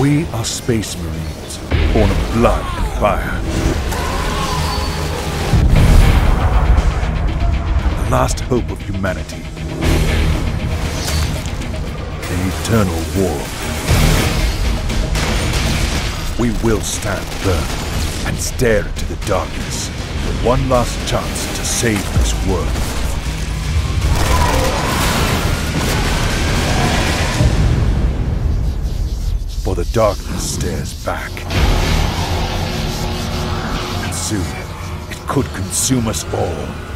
We are Space Marines, born of blood and fire. The last hope of humanity. An eternal war. We will stand firm and stare into the darkness for one last chance to save this world. The darkness stares back. And soon, it could consume us all.